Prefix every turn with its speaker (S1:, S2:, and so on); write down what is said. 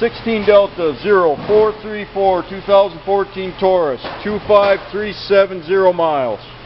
S1: 16 Delta 0434 2014 Taurus 25370 miles.